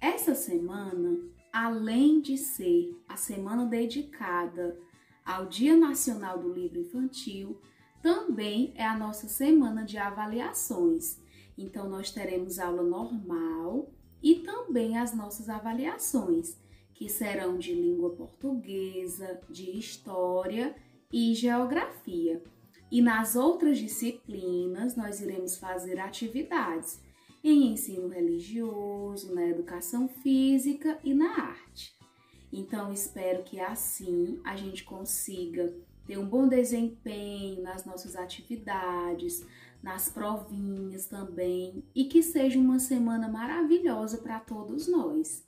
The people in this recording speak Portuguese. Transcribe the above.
Essa semana, além de ser a semana dedicada ao Dia Nacional do Livro Infantil, também é a nossa semana de avaliações. Então, nós teremos aula normal e também as nossas avaliações, que serão de língua portuguesa, de história e geografia. E nas outras disciplinas, nós iremos fazer atividades em ensino religioso, na educação física e na arte. Então, espero que assim a gente consiga ter um bom desempenho nas nossas atividades, nas provinhas também e que seja uma semana maravilhosa para todos nós.